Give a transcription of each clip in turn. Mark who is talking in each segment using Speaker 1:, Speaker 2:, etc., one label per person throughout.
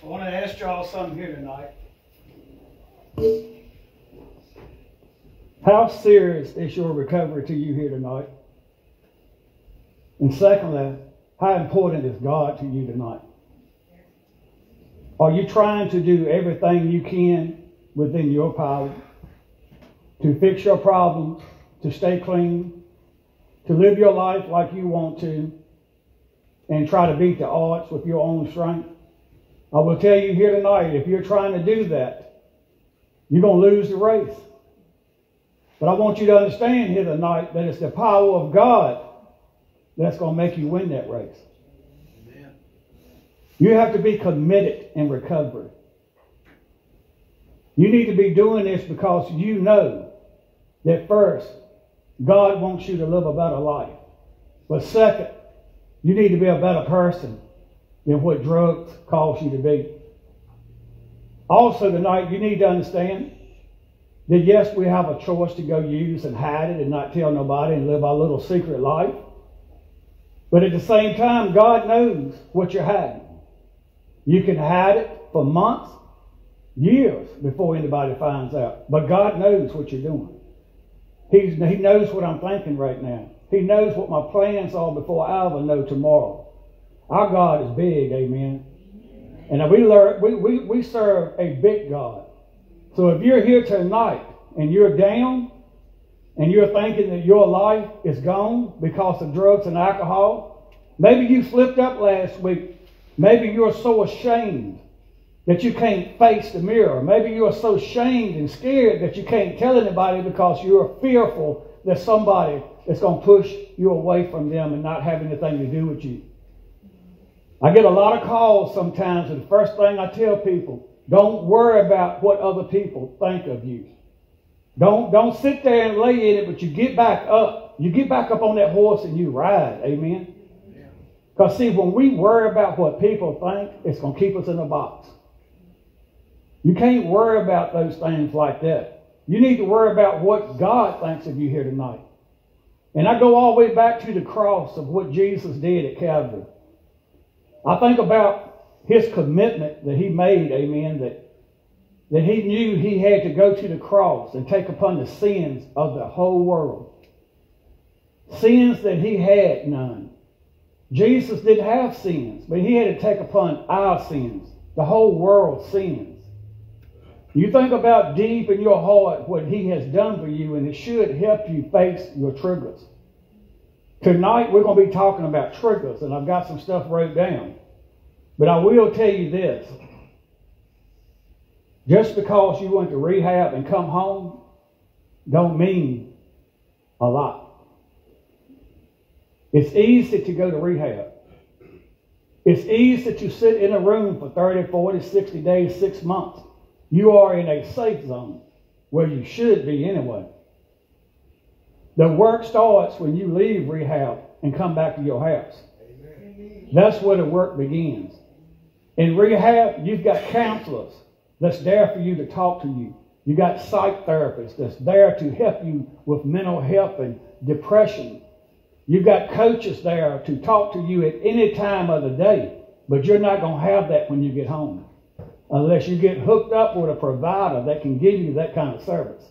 Speaker 1: I want to ask y'all something here tonight. How serious is your recovery to you here tonight? And secondly, how important is God to you tonight? Are you trying to do everything you can within your power to fix your problems, to stay clean, to live your life like you want to, and try to beat the odds with your own strength? I will tell you here tonight, if you're trying to do that, you're going to lose the race. But I want you to understand here tonight that it's the power of God that's going to make you win that race. Amen. You have to be committed in recovery. You need to be doing this because you know that first, God wants you to live a better life. But second, you need to be a better person than what drugs cause you to be. Also, tonight, you need to understand that yes, we have a choice to go use and hide it and not tell nobody and live our little secret life. But at the same time, God knows what you're hiding. You can hide it for months, years before anybody finds out. But God knows what you're doing. He's, he knows what I'm thinking right now. He knows what my plans are before I ever know tomorrow. Our God is big, amen. And we, learn, we, we, we serve a big God. So if you're here tonight and you're down and you're thinking that your life is gone because of drugs and alcohol, maybe you slipped up last week. Maybe you're so ashamed that you can't face the mirror. Maybe you're so ashamed and scared that you can't tell anybody because you're fearful that somebody is going to push you away from them and not have anything to do with you. I get a lot of calls sometimes, and the first thing I tell people, don't worry about what other people think of you. Don't, don't sit there and lay in it, but you get back up. You get back up on that horse and you ride. Amen. Because see, when we worry about what people think, it's going to keep us in a box. You can't worry about those things like that. You need to worry about what God thinks of you here tonight. And I go all the way back to the cross of what Jesus did at Calvary. I think about his commitment that he made, amen, that, that he knew he had to go to the cross and take upon the sins of the whole world. Sins that he had none. Jesus didn't have sins, but he had to take upon our sins, the whole world's sins. You think about deep in your heart what he has done for you, and it should help you face your triggers. Tonight, we're going to be talking about triggers, and I've got some stuff wrote down. But I will tell you this just because you went to rehab and come home, don't mean a lot. It's easy to go to rehab. It's easy to sit in a room for 30, 40, 60 days, six months. You are in a safe zone where you should be anyway. The work starts when you leave rehab and come back to your house. Amen. That's where the work begins. In rehab, you've got counselors that's there for you to talk to you. You got psych therapists that's there to help you with mental health and depression. You've got coaches there to talk to you at any time of the day, but you're not going to have that when you get home unless you get hooked up with a provider that can give you that kind of service.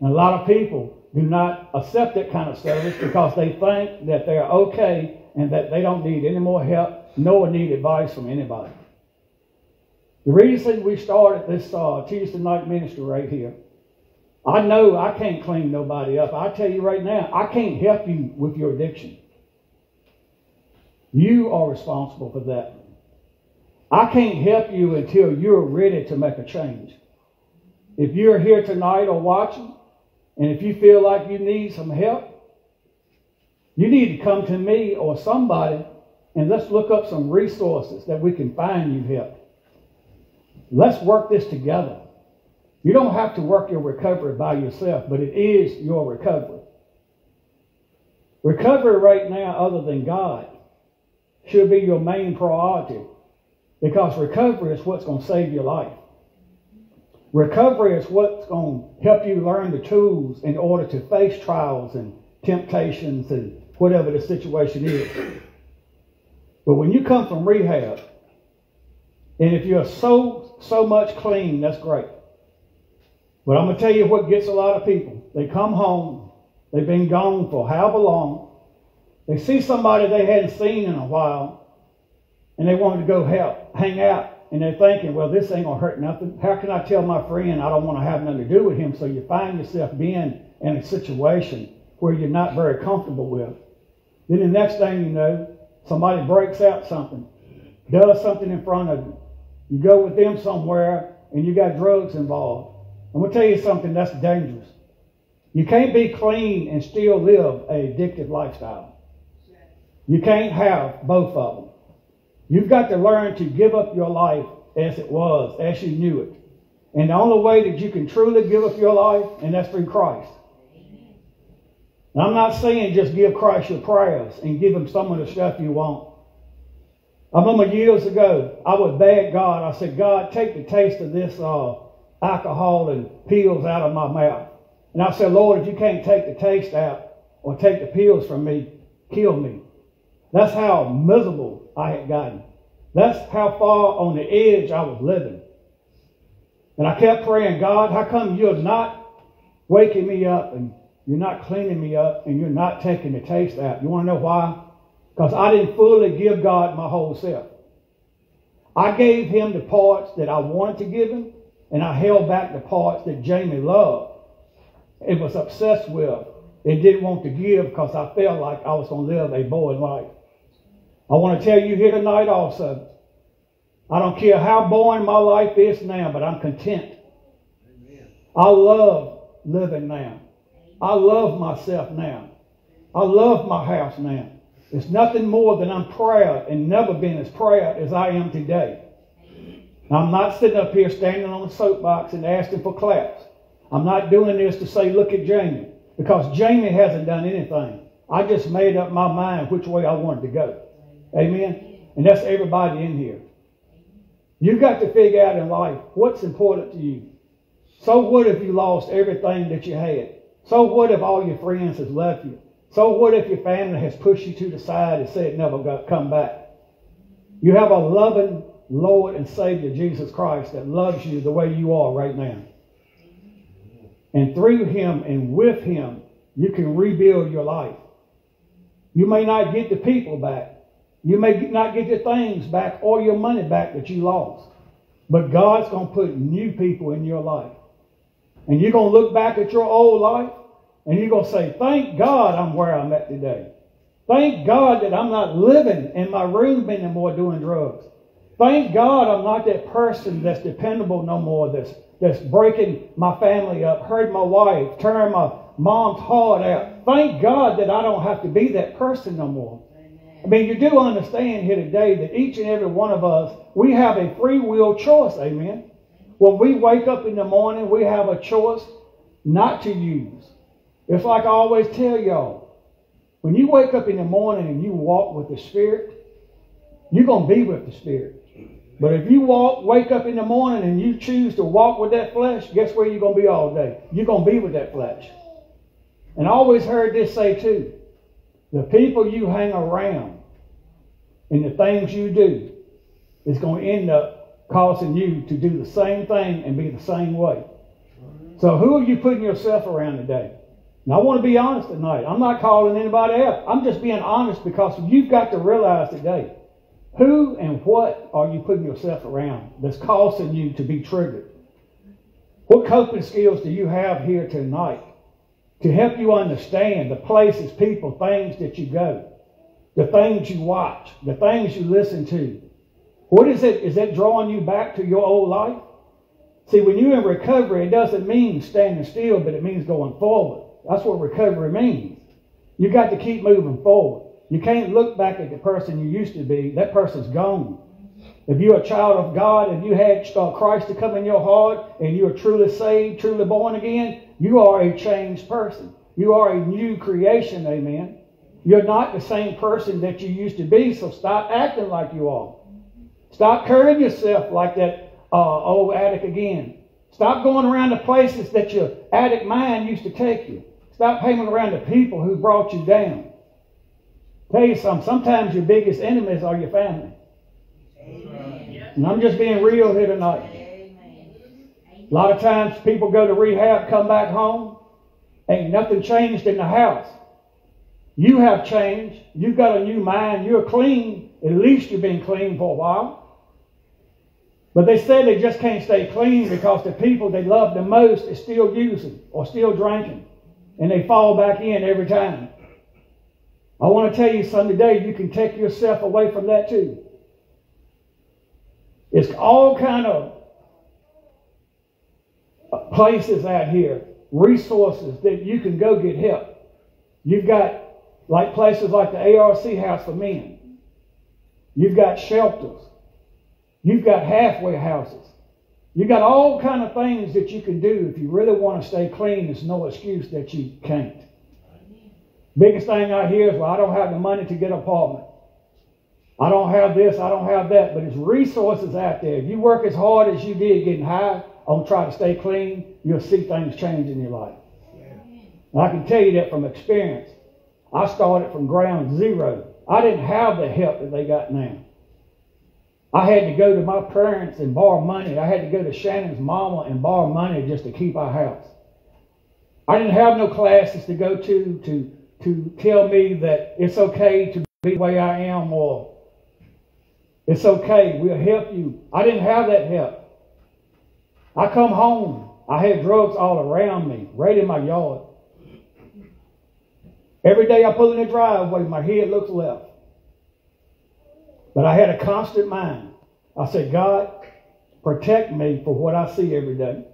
Speaker 1: And a lot of people do not accept that kind of service because they think that they're okay and that they don't need any more help nor need advice from anybody. The reason we started this uh, Tuesday night ministry right here, I know I can't clean nobody up. I tell you right now, I can't help you with your addiction. You are responsible for that. I can't help you until you're ready to make a change. If you're here tonight or watching, and if you feel like you need some help, you need to come to me or somebody and let's look up some resources that we can find you help. Let's work this together. You don't have to work your recovery by yourself, but it is your recovery. Recovery right now, other than God, should be your main priority because recovery is what's going to save your life. Recovery is what's going to help you learn the tools in order to face trials and temptations and whatever the situation is. But when you come from rehab, And if you're so, so much clean, that's great. But I'm going to tell you what gets a lot of people. They come home, they've been gone for however long, they see somebody they hadn't seen in a while, and they want to go help, hang out. And they're thinking, well, this ain't going to hurt nothing. How can I tell my friend I don't want to have nothing to do with him? So you find yourself being in a situation where you're not very comfortable with. Then the next thing you know, somebody breaks out something, does something in front of you. You go with them somewhere and you got drugs involved. I'm going to tell you something that's dangerous. You can't be clean and still live a addictive lifestyle. You can't have both of them. You've got to learn to give up your life as it was, as you knew it. And the only way that you can truly give up your life, and that's through Christ. I'm not saying just give Christ your prayers and give him some of the stuff you want. I remember years ago, I would beg God, I said, God, take the taste of this uh, alcohol and pills out of my mouth. And I said, Lord, if you can't take the taste out or take the pills from me, kill me. That's how miserable I had gotten. That's how far on the edge I was living. And I kept praying, God, how come you're not waking me up and you're not cleaning me up and you're not taking the taste out? You want to know why? Because I didn't fully give God my whole self. I gave him the parts that I wanted to give him, and I held back the parts that Jamie loved and was obsessed with and didn't want to give because I felt like I was going to live a boring life. I want to tell you here tonight also, I don't care how boring my life is now, but I'm content. Amen. I love living now. I love myself now. I love my house now. It's nothing more than I'm proud and never been as proud as I am today. I'm not sitting up here standing on the soapbox and asking for claps. I'm not doing this to say, look at Jamie, because Jamie hasn't done anything. I just made up my mind which way I wanted to go. Amen? And that's everybody in here. You got to figure out in life what's important to you. So what if you lost everything that you had? So what if all your friends has left you? So what if your family has pushed you to the side and said never come back? You have a loving Lord and Savior Jesus Christ that loves you the way you are right now. And through him and with him, you can rebuild your life. You may not get the people back, you may not get your things back or your money back that you lost. But God's going to put new people in your life. And you're going to look back at your old life and you're going to say, Thank God I'm where I'm at today. Thank God that I'm not living in my room anymore doing drugs. Thank God I'm not that person that's dependable no more, that's, that's breaking my family up, hurting my wife, tearing my mom's heart out. Thank God that I don't have to be that person no more. I mean, you do understand here today that each and every one of us, we have a free will choice. Amen. When we wake up in the morning, we have a choice not to use. It's like I always tell y'all when you wake up in the morning and you walk with the Spirit, you're going to be with the Spirit. But if you walk, wake up in the morning and you choose to walk with that flesh, guess where you're going to be all day? You're going to be with that flesh. And I always heard this say too the people you hang around and the things you do is going to end up causing you to do the same thing and be the same way. So who are you putting yourself around today? I want to be honest tonight. I'm not calling anybody out. I'm just being honest because you've got to realize today who and what are you putting yourself around that's causing you to be triggered? What coping skills do you have here tonight to help you understand the places, people, things that you go, the things you watch, the things you listen to. What is it? Is that drawing you back to your old life? See, when you're in recovery, it doesn't mean standing still, but it means going forward. That's what recovery means. You got to keep moving forward. You can't look back at the person you used to be. That person's gone. If you're a child of God and you had Christ to come in your heart and you are truly saved, truly born again, you are a changed person. You are a new creation, amen. You're not the same person that you used to be, so stop acting like you are. Stop carrying yourself like that uh, old addict again. Stop going around the places that your addict mind used to take you. Stop hanging around the people who brought you down. Tell you something, sometimes your biggest enemies are your family. Amen. And I'm just being real here tonight. A lot of times people go to rehab, come back home, ain't nothing changed in the house. You have changed. You've got a new mind. You're clean. At least you've been clean for a while. But they said they just can't stay clean because the people they love the most is still using or still drinking. And they fall back in every time. I want to tell you something today, you can take yourself away from that too. It's all kind of places out here, resources that you can go get help. You've got like places like the ARC House for Men. You've got shelters. You've got halfway houses. You've got all kind of things that you can do if you really want to stay clean. There's no excuse that you can't. Biggest thing I hear is, well, I don't have the money to get an apartment. I don't have this, I don't have that. But there's resources out there. If you work as hard as you did getting high on trying to stay clean, you'll see things change in your life. I can tell you that from experience. I started from ground zero. I didn't have the help that they got now. I had to go to my parents and borrow money. I had to go to Shannon's mama and borrow money just to keep our house. I didn't have no classes to go to to to tell me that it's okay to be the way I am or it's okay, we'll help you. I didn't have that help. I come home, I had drugs all around me, right in my yard. Every day I pull in the driveway, my head looks left. But I had a constant mind. I said, God, protect me for what I see every day.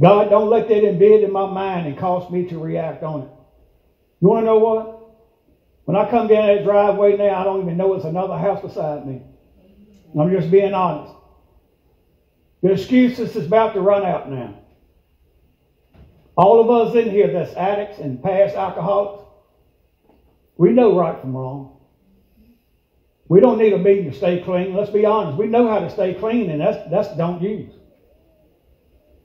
Speaker 1: God, don't let that embed in my mind and cause me to react on it. You want to know what? When I come down that driveway now, I don't even know it's another house beside me. I'm just being honest. The excuses is about to run out now. All of us in here that's addicts and past alcoholics, we know right from wrong. We don't need a meeting to stay clean. Let's be honest. We know how to stay clean, and that's, that's don't use.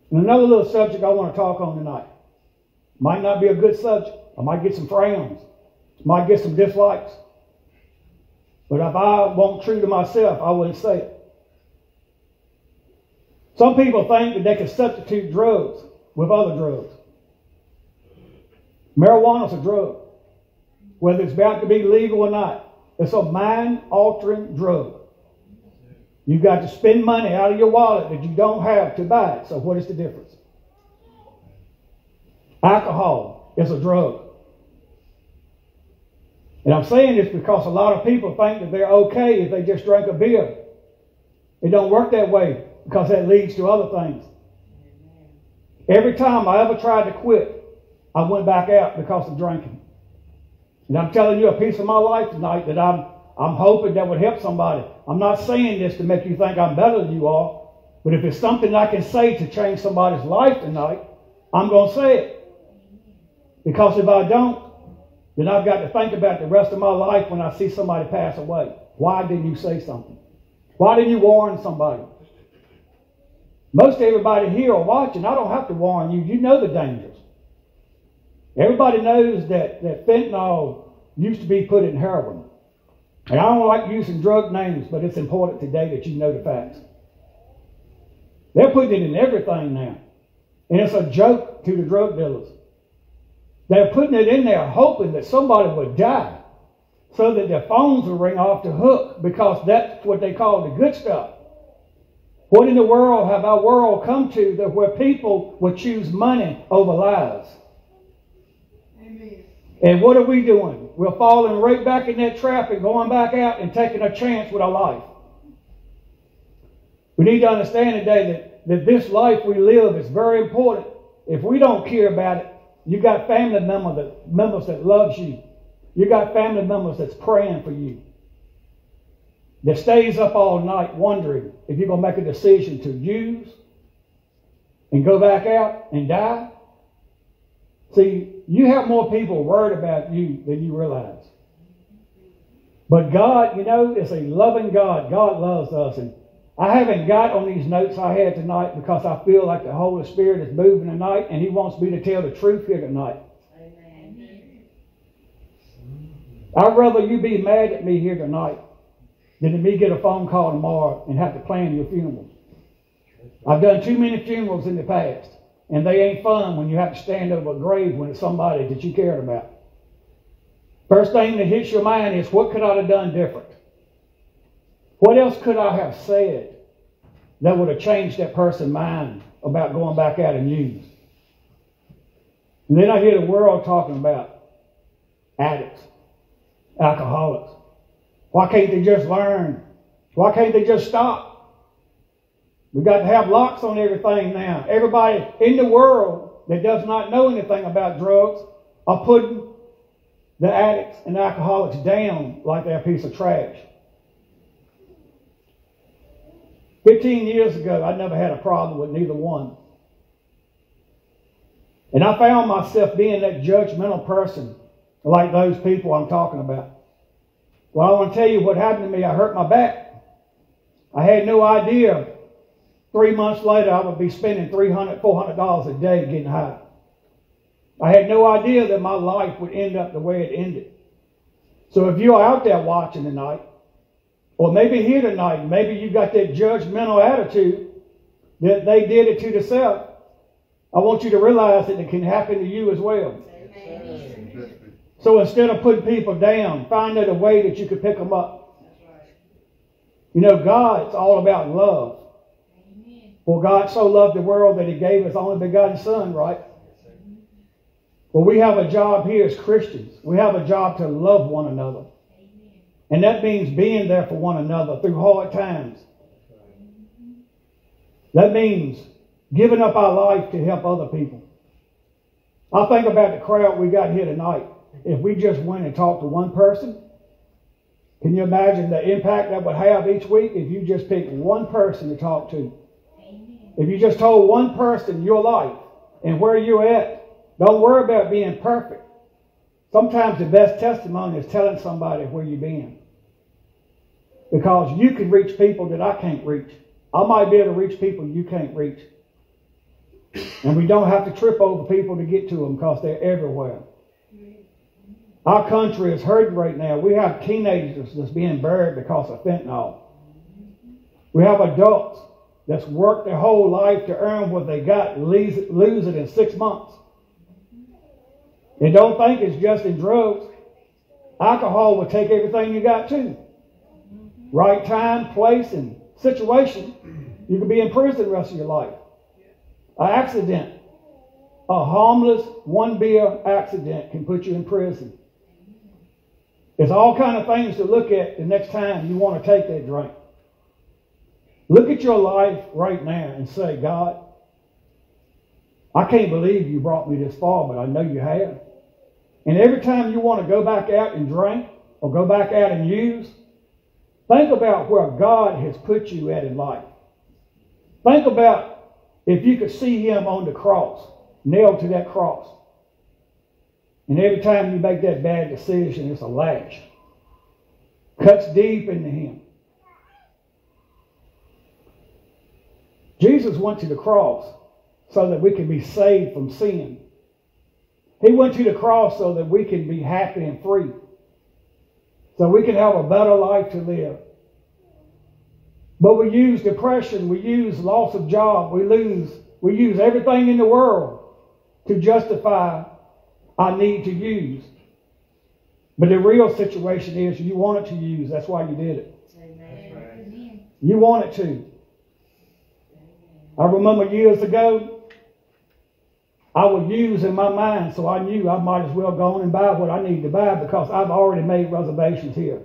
Speaker 1: And another little subject I want to talk on tonight. Might not be a good subject. I might get some frowns. Might get some dislikes. But if I won't true to myself, I wouldn't say it. Some people think that they can substitute drugs with other drugs. Marijuana is a drug. Whether it's about to be legal or not. It's a mind altering drug. You've got to spend money out of your wallet that you don't have to buy it. So, what is the difference? Alcohol is a drug. And I'm saying this because a lot of people think that they're okay if they just drink a beer. It don't work that way because that leads to other things. Every time I ever tried to quit, I went back out because of drinking. And I'm telling you a piece of my life tonight that I'm, I'm hoping that would help somebody. I'm not saying this to make you think I'm better than you are, but if it's something I can say to change somebody's life tonight, I'm going to say it. Because if I don't, then I've got to think about the rest of my life when I see somebody pass away. Why didn't you say something? Why didn't you warn somebody? Most everybody here are watching. I don't have to warn you. You know the dangers. Everybody knows that, that fentanyl used to be put in heroin. And I don't like using drug names, but it's important today that you know the facts. They're putting it in everything now. And it's a joke to the drug dealers. They're putting it in there hoping that somebody would die so that their phones will ring off the hook because that's what they call the good stuff. What in the world have our world come to that where people would choose money over lives? And what are we doing? We're falling right back in that trap and going back out and taking a chance with our life. We need to understand today that, that this life we live is very important. If we don't care about it, you got family members that, members that loves you. You got family members that's praying for you. That stays up all night wondering if you're going to make a decision to use and go back out and die. See, you have more people worried about you than you realize. But God, you know, is a loving God. God loves us. And I haven't got on these notes I had tonight because I feel like the Holy Spirit is moving tonight and He wants me to tell the truth here tonight. Amen. I'd rather you be mad at me here tonight than to me get a phone call tomorrow and have to plan your funeral. I've done too many funerals in the past, and they ain't fun when you have to stand over a grave when it's somebody that you cared about. First thing that hits your mind is what could I have done different? What else could I have said that would have changed that person's mind about going back out and use? And then I hear the world talking about addicts, alcoholics. Why can't they just learn? Why can't they just stop? We got to have locks on everything now. Everybody in the world that does not know anything about drugs are putting the addicts and alcoholics down like they're a piece of trash. 15 years ago, I never had a problem with neither one. And I found myself being that judgmental person like those people I'm talking about. Well, I want to tell you what happened to me. I hurt my back. I had no idea three months later I would be spending $300, $400 a day getting high. I had no idea that my life would end up the way it ended. So if you're out there watching tonight, or maybe here tonight, maybe you got that judgmental attitude that they did it to themselves. I want you to realize that it can happen to you as well. So instead of putting people down, find out a way that you could pick them up. You know, God's all about love. For God so loved the world that he gave his only begotten Son, right? Well, we have a job here as Christians. We have a job to love one another. And that means being there for one another through hard times. That means giving up our life to help other people. I think about the crowd we got here tonight. If we just went and talked to one person, can you imagine the impact that would have each week if you just picked one person to talk to? If you just told one person your life and where you're at, don't worry about being perfect. Sometimes the best testimony is telling somebody where you've been. Because you can reach people that I can't reach. I might be able to reach people you can't reach. And we don't have to trip over people to get to them because they're everywhere. Our country is hurting right now. We have teenagers that's being buried because of fentanyl. We have adults that's worked their whole life to earn what they got, lose it, lose it in six months. And don't think it's just in drugs. Alcohol will take everything you got too. Right time, place, and situation. You could be in prison the rest of your life. An accident, a harmless one beer accident can put you in prison. There's all kind of things to look at the next time you want to take that drink. Look at your life right now and say, God, I can't believe you brought me this far, but I know you have. And every time you want to go back out and drink or go back out and use, think about where God has put you at in life. Think about if you could see him on the cross, nailed to that cross. And every time you make that bad decision, it's a lash. Cuts deep into him. Jesus went to the cross so that we can be saved from sin. He went to the cross so that we can be happy and free. So we can have a better life to live. But we use depression, we use loss of job, we lose, we use everything in the world to justify our need to use. But the real situation is you wanted to use. That's why you did it. Amen. You wanted to. I remember years ago, I would use in my mind, so I knew I might as well go on and buy what I need to buy because I've already made reservations here.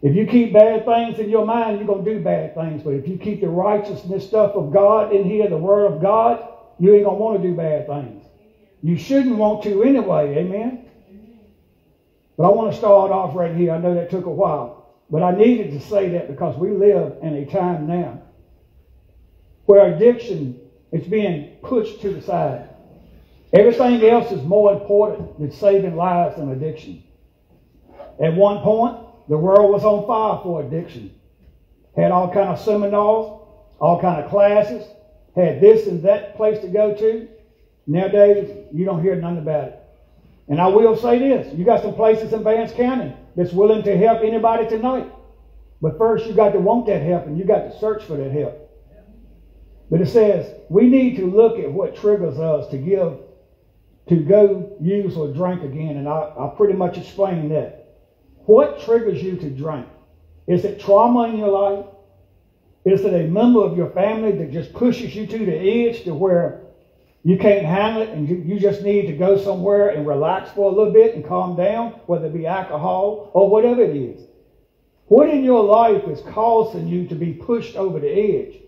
Speaker 1: If you keep bad things in your mind, you're going to do bad things. But if you keep the righteousness stuff of God in here, the Word of God, you ain't going to want to do bad things. You shouldn't want to anyway. Amen? But I want to start off right here. I know that took a while. But I needed to say that because we live in a time now where addiction is being pushed to the side. Everything else is more important than saving lives than addiction. At one point, the world was on fire for addiction. Had all kind of seminars, all kind of classes, had this and that place to go to. Nowadays, you don't hear nothing about it. And I will say this: you got some places in Vance County that's willing to help anybody tonight. But first, you got to want that help and you got to search for that help. But it says we need to look at what triggers us to give, to go use or drink again. And I, I pretty much explained that. What triggers you to drink? Is it trauma in your life? Is it a member of your family that just pushes you to the edge to where you can't handle it and you, you just need to go somewhere and relax for a little bit and calm down, whether it be alcohol or whatever it is? What in your life is causing you to be pushed over the edge?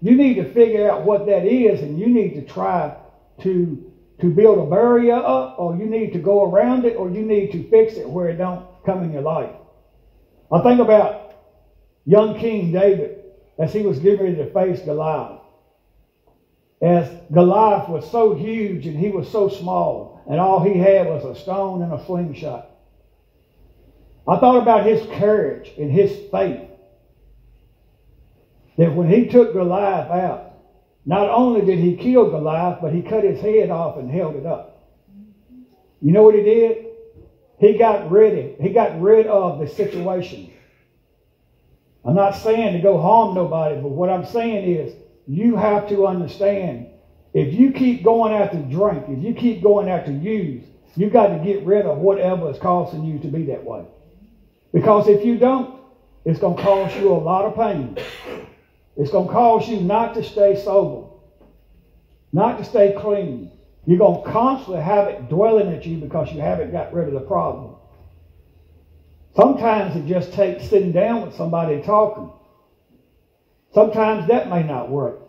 Speaker 1: You need to figure out what that is and you need to try to, to build a barrier up or you need to go around it or you need to fix it where it don't come in your life. I think about young King David as he was getting ready to face Goliath. As Goliath was so huge and he was so small and all he had was a stone and a slingshot. I thought about his courage and his faith that when he took Goliath out, not only did he kill Goliath, but he cut his head off and held it up. You know what he did? He got rid of, he got rid of the situation. I'm not saying to go harm nobody, but what I'm saying is you have to understand if you keep going after drink, if you keep going after use, you got to get rid of whatever is causing you to be that way. Because if you don't, it's going to cause you a lot of pain. It's going to cause you not to stay sober, not to stay clean. You're going to constantly have it dwelling at you because you haven't got rid of the problem. Sometimes it just takes sitting down with somebody and talking. Sometimes that may not work.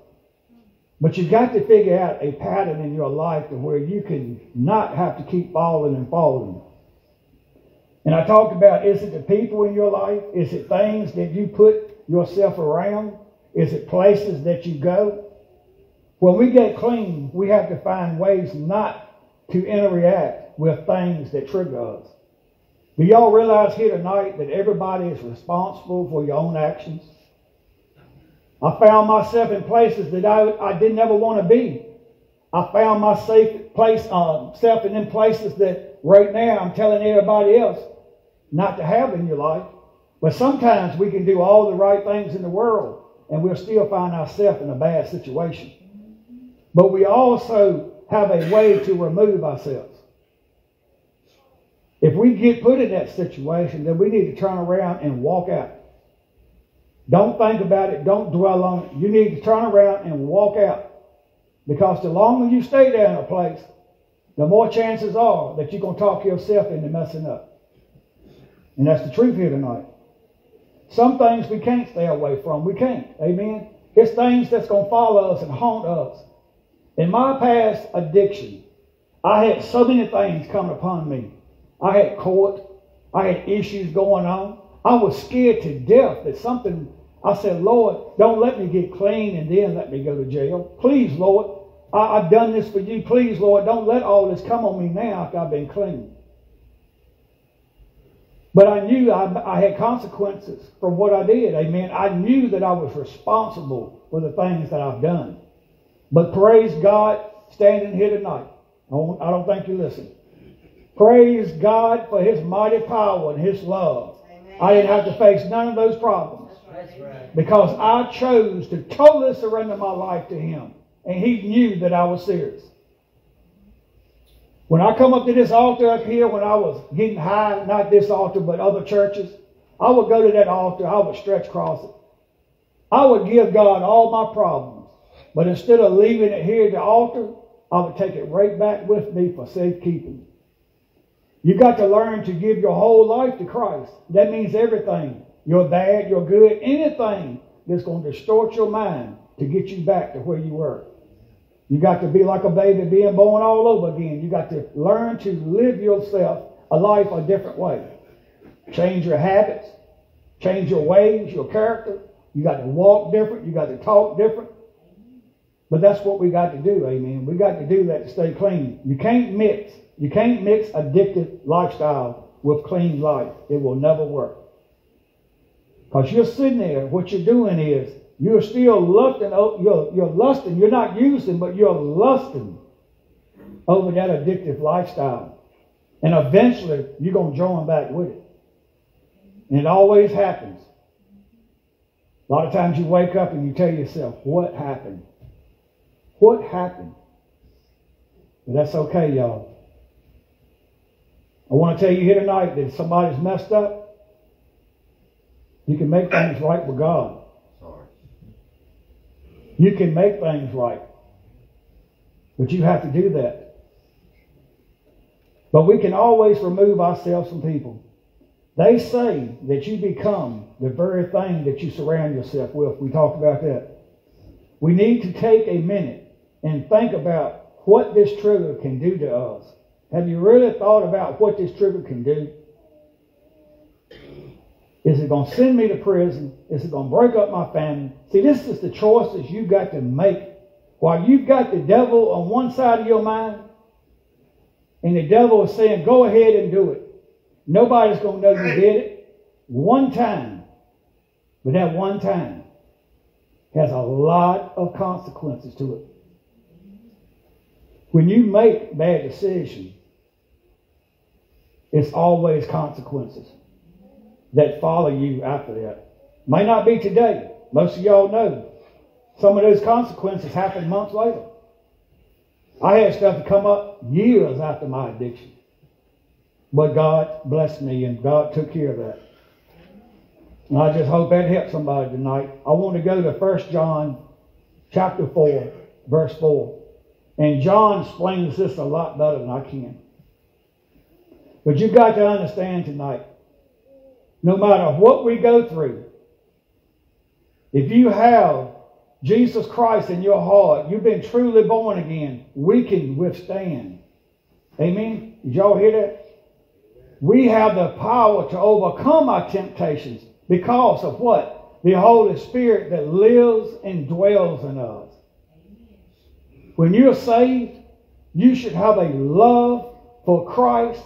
Speaker 1: But you've got to figure out a pattern in your life to where you can not have to keep falling and falling. And I talked about is it the people in your life? Is it things that you put yourself around? Is it places that you go? When we get clean, we have to find ways not to interact with things that trigger us. Do y'all realize here tonight that everybody is responsible for your own actions? I found myself in places that I, I didn't ever want to be. I found myself uh, in places that right now I'm telling everybody else not to have in your life. But sometimes we can do all the right things in the world and we'll still find ourselves in a bad situation. But we also have a way to remove ourselves. If we get put in that situation, then we need to turn around and walk out. Don't think about it. Don't dwell on it. You need to turn around and walk out. Because the longer you stay there in a place, the more chances are that you're going to talk yourself into messing up. And that's the truth here tonight. Some things we can't stay away from. We can't. Amen. It's things that's going to follow us and haunt us. In my past addiction, I had so many things coming upon me. I had court. I had issues going on. I was scared to death that something, I said, Lord, don't let me get clean and then let me go to jail. Please, Lord, I, have done this for you. Please, Lord, don't let all this come on me now after I've been clean. But I knew I, I had consequences for what I did. Amen. I knew that I was responsible for the things that I've done. But praise God, standing here tonight, I don't, I don't think you listen. Praise God for His mighty power and His love. Amen. I didn't have to face none of those problems. Right. Because I chose to totally surrender my life to Him. And He knew that I was serious. When I come up to this altar up here, when I was getting high, not this altar, but other churches, I would go to that altar, I would stretch across it. I would give God all my problems. But instead of leaving it here at the altar, I would take it right back with me for safekeeping. You got to learn to give your whole life to Christ. That means everything. Your bad, your good, anything that's going to distort your mind to get you back to where you were. You got to be like a baby being born all over again. You got to learn to live yourself a life a different way. Change your habits, change your ways, your character. You got to walk different. You got to talk different. But that's what we got to do, amen. We got to do that to stay clean. You can't mix. You can't mix addictive lifestyle with clean life. It will never work. Because you're sitting there, what you're doing is you're still lusting, you're, you're lusting, you're not using, but you're lusting over that addictive lifestyle. And eventually, you're going to join back with it. And it always happens. A lot of times you wake up and you tell yourself, what happened? What happened? But that's okay, y'all. I want to tell you here tonight that if somebody's messed up, you can make things right with God. You can make things right. But you have to do that. But we can always remove ourselves from people. They say that you become the very thing that you surround yourself with. We talked about that. We need to take a minute and think about what this trigger can do to us. Have you really thought about what this trigger can do? Is it going to send me to prison? Is it going to break up my family? See, this is the choices you've got to make. While you've got the devil on one side of your mind, and the devil is saying, go ahead and do it. Nobody's going to know you did it one time. But that one time has a lot of consequences to it. When you make bad decisions, it's always consequences that follow you after that. May not be today. Most of y'all know. Some of those consequences happen months later. I had stuff to come up years after my addiction. But God blessed me and God took care of that. And I just hope that helps somebody tonight. I want to go to 1 John chapter 4, verse 4. And John explains this a lot better than I can. But you've got to understand tonight, no matter what we go through, if you have Jesus Christ in your heart, you've been truly born again, we can withstand. Amen? Did y'all hear that? we have the power to overcome our temptations because of what? The Holy Spirit that lives and dwells in us. When you're saved, you should have a love for Christ.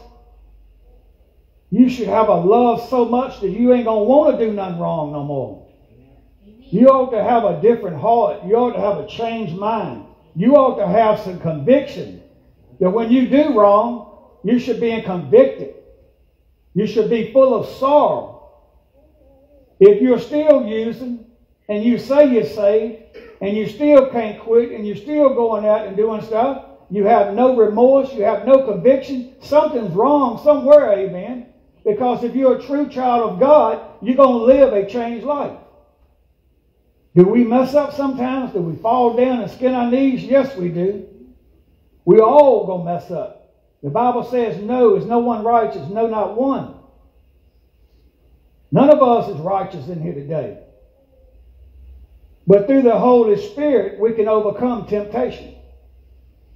Speaker 1: You should have a love so much that you ain't going to want to do nothing wrong no more. You ought to have a different heart. You ought to have a changed mind. You ought to have some conviction that when you do wrong, you should be convicted. You should be full of sorrow. If you're still using and you say you're saved and you still can't quit and you're still going out and doing stuff, you have no remorse, you have no conviction, something's wrong somewhere, amen. Because if you're a true child of God, you're going to live a changed life. Do we mess up sometimes? Do we fall down and skin our knees? Yes, we do. We all going to mess up. The Bible says, No, is no one righteous? No, not one. None of us is righteous in here today. But through the Holy Spirit, we can overcome temptation.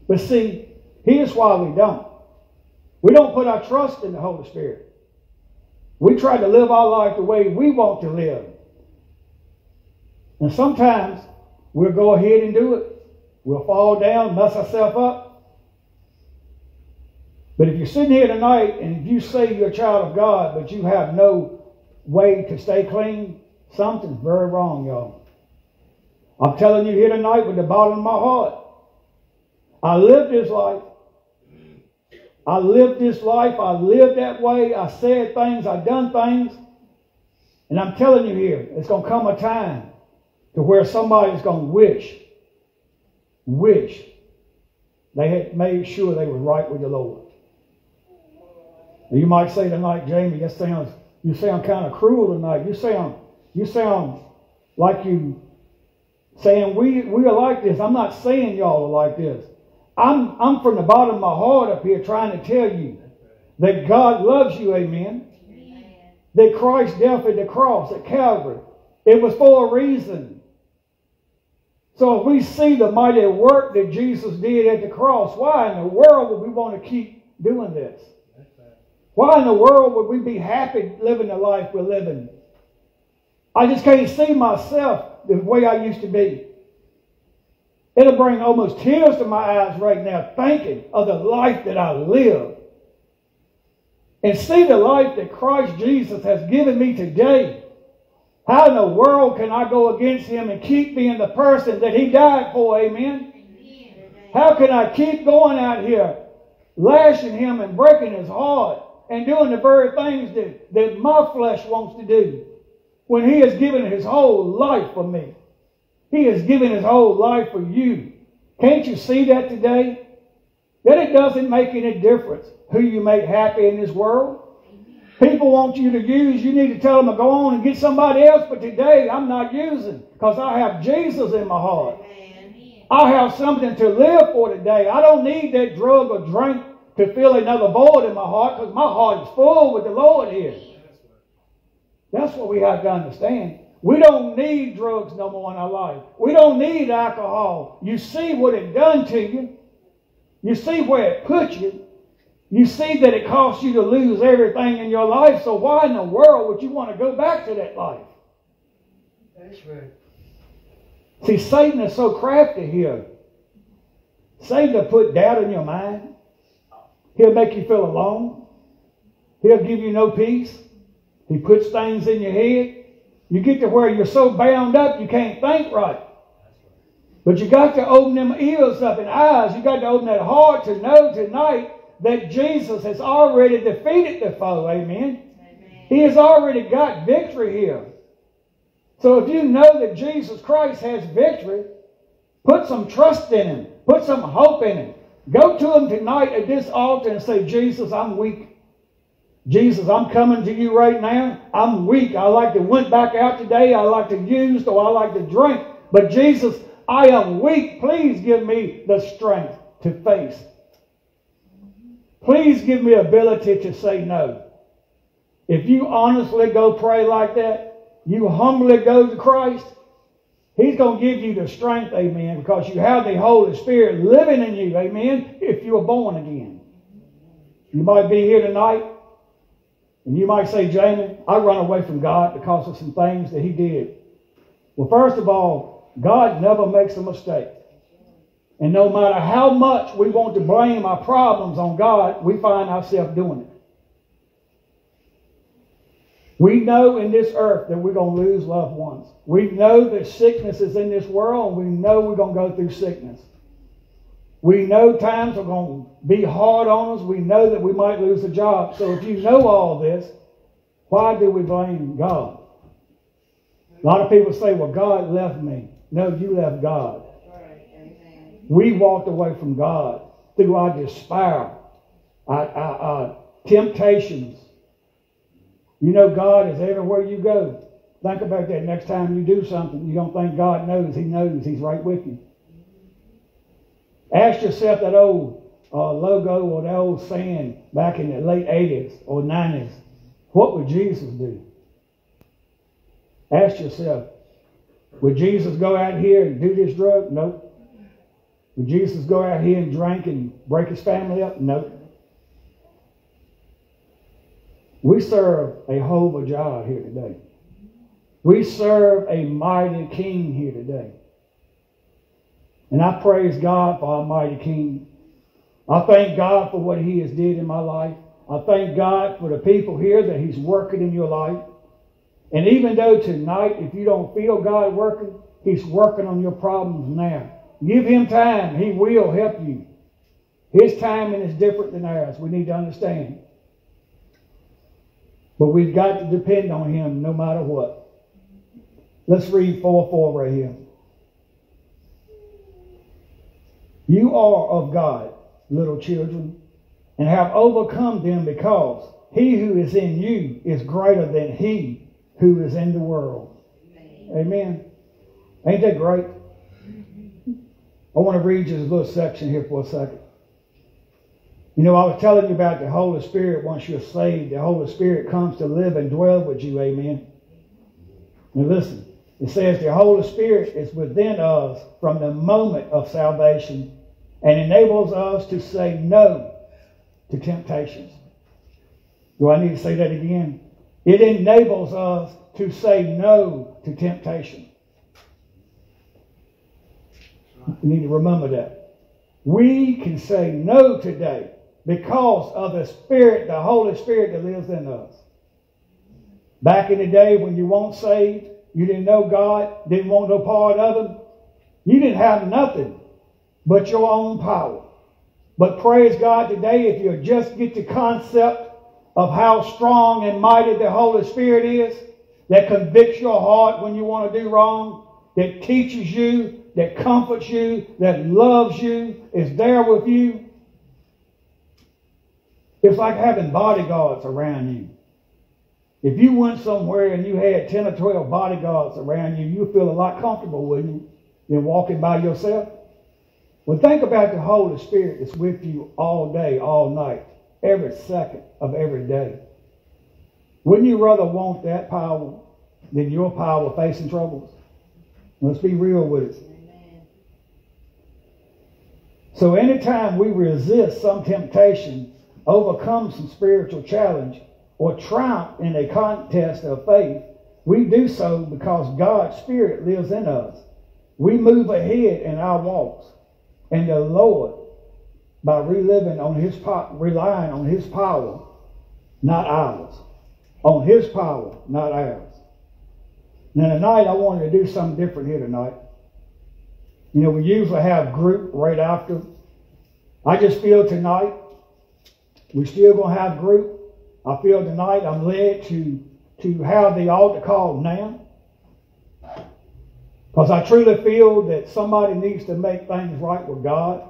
Speaker 1: But see, here's why we don't. We don't put our trust in the Holy Spirit. We try to live our life the way we want to live. And sometimes we'll go ahead and do it. We'll fall down, mess ourselves up, but if you're sitting here tonight and if you say you're a child of God, but you have no way to stay clean, something's very wrong, y'all. I'm telling you here tonight with the bottom of my heart. I lived this life. I lived this life. I lived that way. I said things. I done things. And I'm telling you here, it's going to come a time to where somebody's going to wish, wish they had made sure they were right with the Lord. You might say tonight, Jamie, that sounds you sound kind of cruel tonight. You sound you sound like you saying we we are like this. I'm not saying y'all are like this. I'm I'm from the bottom of my heart up here trying to tell you that God loves you, amen. amen. That Christ died at the cross at Calvary. It was for a reason. So if we see the mighty work that Jesus did at the cross, why in the world would we want to keep doing this? Why in the world would we be happy living the life we're living? I just can't see myself the way I used to be. It'll bring almost tears to my eyes right now thinking of the life that I live. And see the life that Christ Jesus has given me today. How in the world can I go against him and keep being the person that he died for? Amen. How can I keep going out here lashing him and breaking his heart? and doing the very things that, that my flesh wants to do. when He has given His whole life for me. He has given His whole life for you. Can't you see that today? That it doesn't make any difference who you make happy in this world. People want you to use, you need to tell them to go on and get somebody else, but today I'm not using because I have Jesus in my heart. I have something to live for today. I don't need that drug or drink to fill another void in my heart because my heart is full with the Lord here. That's what we have to understand. We don't need drugs no more in our life. We don't need alcohol. You see what it done to you. You see where it put you. You see that it costs you to lose everything in your life. So why in the world would you want to go back to that life?
Speaker 2: That's right.
Speaker 1: See, Satan is so crafty here. Satan will put doubt in your mind. He'll make you feel alone. He'll give you no peace. He puts things in your head. You get to where you're so bound up you can't think right. But you got to open them ears up and eyes. You got to open that heart to know tonight that Jesus has already defeated the foe. Amen. Amen. He has already got victory here. So if you know that Jesus Christ has victory, put some trust in him. Put some hope in him. Go to him tonight at this altar and say, Jesus, I'm weak. Jesus, I'm coming to you right now. I'm weak. I like to went back out today. I like to use or I like to drink. But Jesus, I am weak. Please give me the strength to face. Please give me ability to say no. If you honestly go pray like that, you humbly go to Christ, He's going to give you the strength, amen, because you have the Holy Spirit living in you, amen, if you are born again. You might be here tonight, and you might say, Jamie, I run away from God because of some things that He did. Well, first of all, God never makes a mistake. And no matter how much we want to blame our problems on God, we find ourselves doing it. We know in this earth that we're going to lose loved ones. We know that sickness is in this world, we know we're going to go through sickness. We know times are going to be hard on us. We know that we might lose a job. So if you know all this, why do we blame God? A lot of people say, well, God left me. No, you left God. We walked away from God through our despair, our, our, our temptations, you know God is everywhere you go. Think about that next time you do something. You don't think God knows. He knows. He's right with you. Ask yourself that old uh, logo or that old saying back in the late 80s or 90s. What would Jesus do? Ask yourself, would Jesus go out here and do this drug? Nope. Would Jesus go out here and drink and break his family up? Nope. We serve a Jehovah Jah here today. We serve a mighty King here today. And I praise God for Almighty King. I thank God for what He has did in my life. I thank God for the people here that He's working in your life. And even though tonight, if you don't feel God working, He's working on your problems now. Give Him time. He will help you. His timing is different than ours. We need to understand. But we've got to depend on Him no matter what. Let's read 4 4 right here. You are of God, little children, and have overcome them because he who is in you is greater than he who is in the world. Amen. Ain't that great? I want to read you this little section here for a second. You know, I was telling you about the Holy Spirit once you're saved. The Holy Spirit comes to live and dwell with you. Amen. Now listen, it says the Holy Spirit is within us from the moment of salvation and enables us to say no to temptations. Do I need to say that again? It enables us to say no to temptation. You need to remember that. We can say no today because of the Spirit, the Holy Spirit that lives in us. Back in the day when you weren't saved, you didn't know God, didn't want no part of Him, you didn't have nothing but your own power. But praise God today, if you just get the concept of how strong and mighty the Holy Spirit is, that convicts your heart when you want to do wrong, that teaches you, that comforts you, that loves you, is there with you. It's like having bodyguards around you. If you went somewhere and you had 10 or 12 bodyguards around you, you'd feel a lot comfortable, wouldn't you, than walking by yourself? Well, think about the Holy Spirit that's with you all day, all night, every second of every day. Wouldn't you rather want that power than your power facing troubles? Let's be real with it. So anytime we resist some temptation, overcome some spiritual challenge, or triumph in a contest of faith, we do so because God's Spirit lives in us. We move ahead in our walks, and the Lord, by reliving on His relying on His power, not ours, on His power, not ours. Now tonight I wanted to do something different here tonight. You know, we usually have group right after. I just feel tonight we're still gonna have group. I feel tonight I'm led to to have the altar call now. Because I truly feel that somebody needs to make things right with God.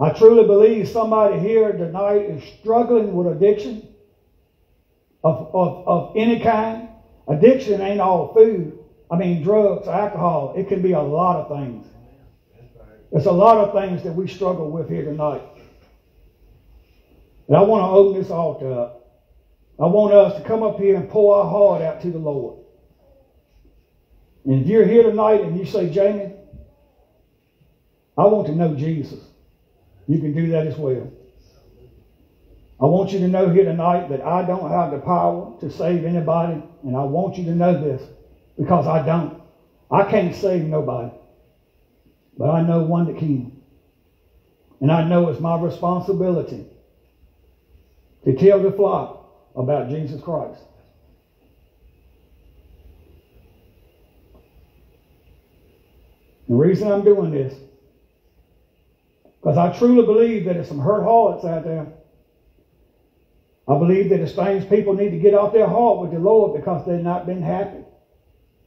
Speaker 1: I truly believe somebody here tonight is struggling with addiction of, of, of any kind. Addiction ain't all food. I mean, drugs, alcohol. It can be a lot of things. There's a lot of things that we struggle with here tonight. And I want to open this altar up. I want us to come up here and pour our heart out to the Lord. And if you're here tonight and you say, Jamie, I want to know Jesus, you can do that as well. I want you to know here tonight that I don't have the power to save anybody, and I want you to know this because I don't. I can't save nobody, but I know one that can. And I know it's my responsibility to tell the flock about Jesus Christ. The reason I'm doing this, because I truly believe that it's some hurt hearts out there I believe that it's things people need to get off their heart with the Lord because they've not been happy.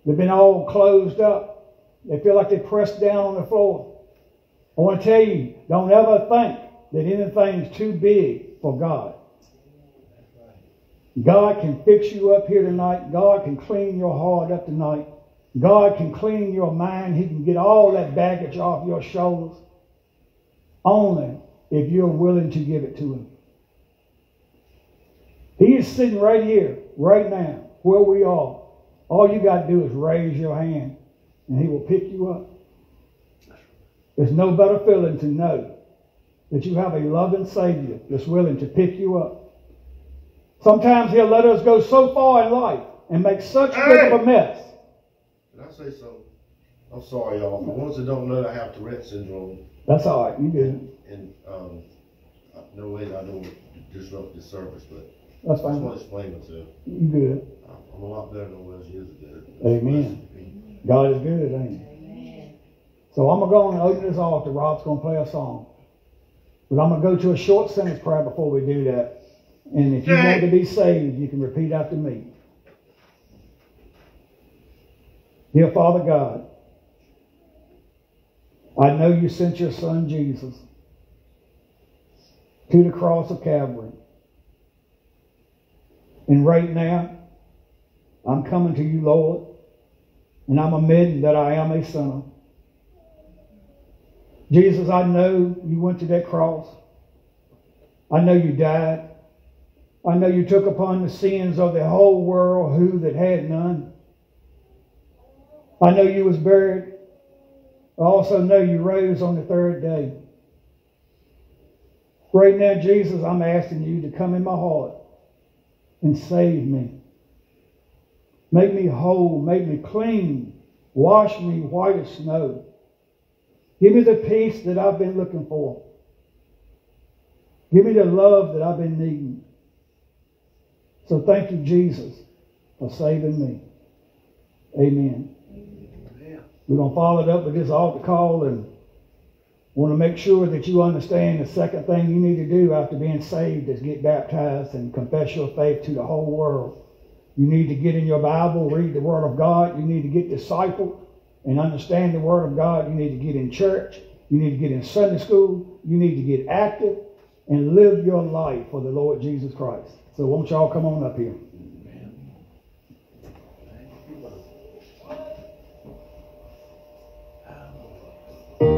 Speaker 1: They've been all closed up. They feel like they're pressed down on the floor. I want to tell you, don't ever think that anything's too big for God. God can fix you up here tonight. God can clean your heart up tonight. God can clean your mind. He can get all that baggage off your shoulders. Only if you're willing to give it to Him. He is sitting right here, right now, where we are. All you got to do is raise your hand, and He will pick you up. There's no better feeling to know that you have a loving Savior that's willing to pick you up. Sometimes He'll let us go so far in life and make such hey! big of a mess.
Speaker 3: Can I say something? I'm sorry, y'all. For ones that don't know, I have Tourette syndrome.
Speaker 1: That's all right. You good.
Speaker 3: And um, no way that I don't disrupt the service, but
Speaker 1: that's
Speaker 3: I just want to explain myself.
Speaker 1: You good.
Speaker 3: I'm a lot better than I was years ago.
Speaker 1: Amen. God is good, ain't he? So I'm going to go and open this altar. Rob's going to play a song. But I'm going to go to a short sentence prayer before we do that. And if you want to be saved, you can repeat after me. Dear Father God, I know you sent your son Jesus to the cross of Calvary and right now, I'm coming to you, Lord, and I'm admitting that I am a sinner. Jesus, I know you went to that cross. I know you died. I know you took upon the sins of the whole world who that had none. I know you was buried. I also know you rose on the third day. Right now, Jesus, I'm asking you to come in my heart and save me. Make me whole, make me clean, wash me white as snow. Give me the peace that I've been looking for. Give me the love that I've been needing. So thank you, Jesus, for saving me. Amen. We're going to follow it up with this altar call and want to make sure that you understand the second thing you need to do after being saved is get baptized and confess your faith to the whole world. You need to get in your Bible, read the Word of God. You need to get discipled and understand the Word of God. You need to get in church. You need to get in Sunday school. You need to get active and live your life for the Lord Jesus Christ. So won't y'all come on up here?